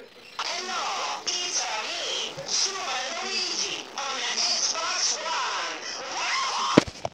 Hello, it's me,